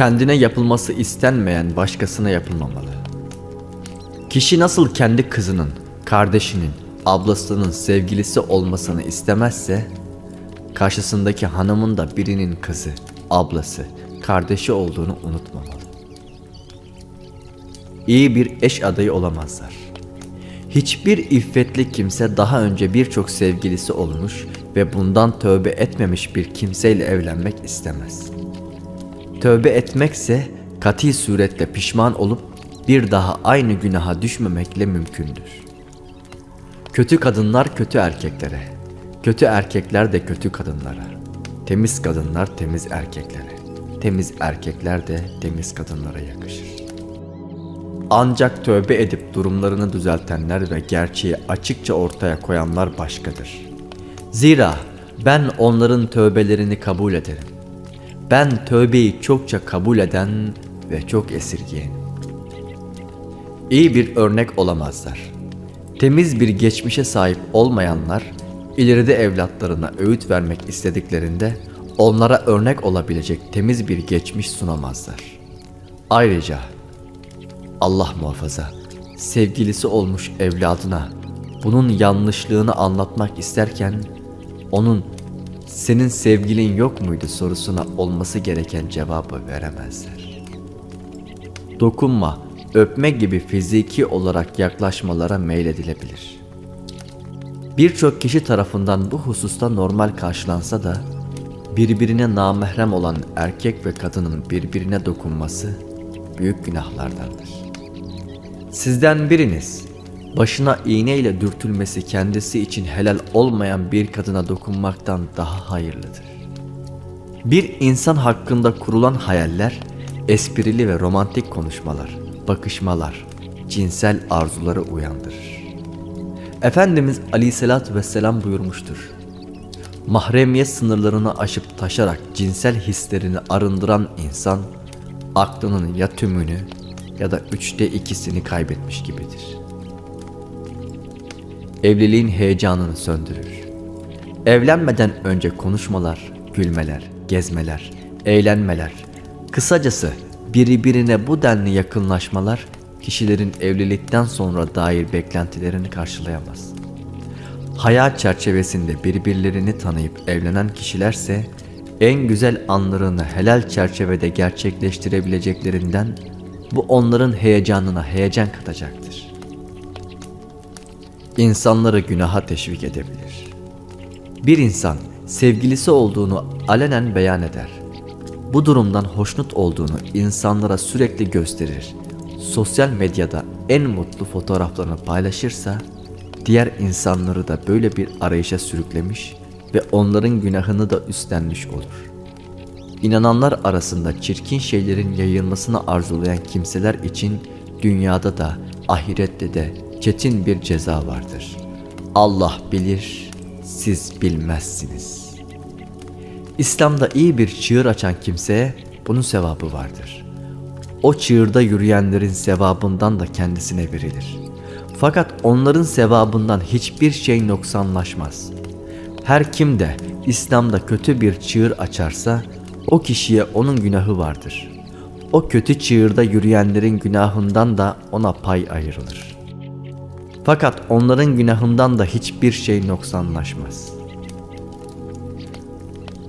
kendine yapılması istenmeyen başkasına yapılmamalı. Kişi nasıl kendi kızının, kardeşinin, ablasının sevgilisi olmasını istemezse, karşısındaki hanımın da birinin kızı, ablası, kardeşi olduğunu unutmamalı. İyi bir eş adayı olamazlar. Hiçbir iffetli kimse daha önce birçok sevgilisi olmuş ve bundan tövbe etmemiş bir kimseyle evlenmek istemez. Tövbe etmekse kati suretle pişman olup bir daha aynı günaha düşmemekle mümkündür. Kötü kadınlar kötü erkeklere, kötü erkekler de kötü kadınlara, temiz kadınlar temiz erkeklere, temiz erkekler de temiz kadınlara yakışır. Ancak tövbe edip durumlarını düzeltenler ve gerçeği açıkça ortaya koyanlar başkadır. Zira ben onların tövbelerini kabul ederim. Ben tövbeyi çokça kabul eden ve çok esirgeyenim. İyi bir örnek olamazlar. Temiz bir geçmişe sahip olmayanlar ileride evlatlarına öğüt vermek istediklerinde onlara örnek olabilecek temiz bir geçmiş sunamazlar. Ayrıca Allah muhafaza sevgilisi olmuş evladına bunun yanlışlığını anlatmak isterken onun senin sevgilin yok muydu sorusuna olması gereken cevabı veremezler. Dokunma, öpme gibi fiziki olarak yaklaşmalara meyledilebilir. Birçok kişi tarafından bu hususta normal karşılansa da birbirine namahrem olan erkek ve kadının birbirine dokunması büyük günahlardandır. Sizden biriniz başına iğneyle dürtülmesi kendisi için helal olmayan bir kadına dokunmaktan daha hayırlıdır. Bir insan hakkında kurulan hayaller, esprili ve romantik konuşmalar, bakışmalar, cinsel arzuları uyandırır. Efendimiz Aleyhisselatü Vesselam buyurmuştur. Mahremiyet sınırlarını aşıp taşarak cinsel hislerini arındıran insan, aklının ya tümünü ya da üçte ikisini kaybetmiş gibidir. Evliliğin heyecanını söndürür. Evlenmeden önce konuşmalar, gülmeler, gezmeler, eğlenmeler, kısacası birbirine bu denli yakınlaşmalar kişilerin evlilikten sonra dair beklentilerini karşılayamaz. Hayat çerçevesinde birbirlerini tanıyıp evlenen kişilerse en güzel anlarını helal çerçevede gerçekleştirebileceklerinden bu onların heyecanına heyecan katacaktır. İnsanları günaha teşvik edebilir. Bir insan sevgilisi olduğunu alenen beyan eder. Bu durumdan hoşnut olduğunu insanlara sürekli gösterir. Sosyal medyada en mutlu fotoğraflarını paylaşırsa diğer insanları da böyle bir arayışa sürüklemiş ve onların günahını da üstlenmiş olur. İnananlar arasında çirkin şeylerin yayılmasını arzulayan kimseler için dünyada da ahirette de çetin bir ceza vardır. Allah bilir, siz bilmezsiniz. İslam'da iyi bir çığır açan kimseye bunun sevabı vardır. O çığırda yürüyenlerin sevabından da kendisine verilir. Fakat onların sevabından hiçbir şey noksanlaşmaz. Her kim de İslam'da kötü bir çığır açarsa o kişiye onun günahı vardır. O kötü çığırda yürüyenlerin günahından da ona pay ayrılır. Fakat onların günahından da hiçbir şey noksanlaşmaz.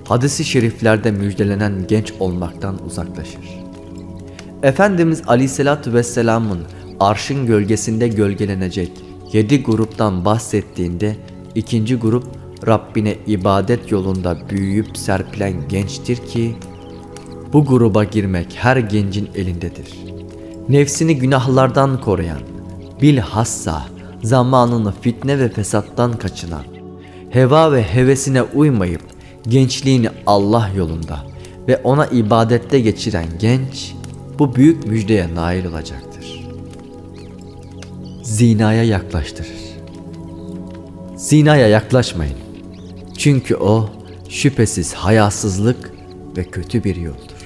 Hadisi şeriflerde müjdelenen genç olmaktan uzaklaşır. Efendimiz Aleyhisselatü Vesselam'ın arşın gölgesinde gölgelenecek yedi gruptan bahsettiğinde ikinci grup Rabbine ibadet yolunda büyüyüp serpilen gençtir ki bu gruba girmek her gencin elindedir. Nefsini günahlardan koruyan, bilhassa zamanını fitne ve fesattan kaçınan, heva ve hevesine uymayıp gençliğini Allah yolunda ve ona ibadette geçiren genç bu büyük müjdeye nail olacaktır. Zinaya yaklaştırır. Zinaya yaklaşmayın. Çünkü o şüphesiz hayasızlık ve kötü bir yoldur.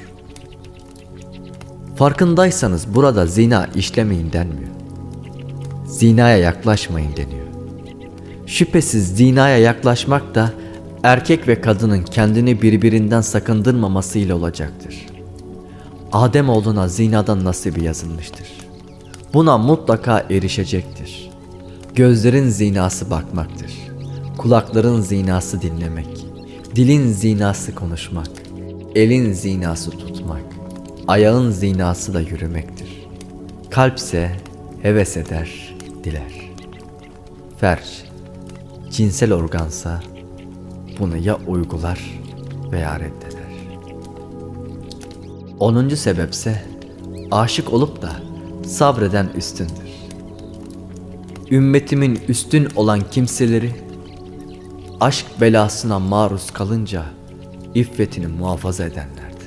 Farkındaysanız burada zina işlemeyin denmiyor. Zinaya yaklaşmayın deniyor. Şüphesiz zinaya yaklaşmak da erkek ve kadının kendini birbirinden sakındırmamasıyla olacaktır. Adem oğluna zinadan nasibi yazılmıştır. Buna mutlaka erişecektir. Gözlerin zinası bakmaktır. Kulakların zinası dinlemek. Dilin zinası konuşmak. Elin zinası tutmak. Ayağın zinası da yürümektir. Kalpse heves eder, diler. Ferç, cinsel organsa bunu ya uygular veya reddeder. Onuncu sebepse aşık olup da sabreden üstündür. Ümmetimin üstün olan kimseleri aşk belasına maruz kalınca iffetini muhafaza edenlerdir.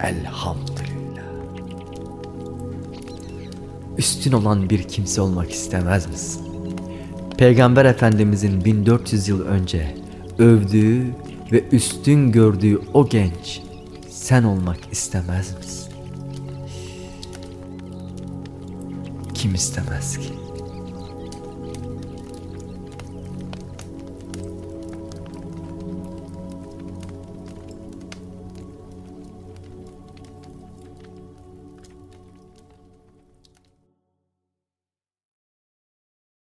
Elhamdülillah. Üstün olan bir kimse olmak istemez misin? Peygamber Efendimizin 1400 yıl önce övdüğü ve üstün gördüğü o genç sen olmak istemez misin? Kim istemez ki?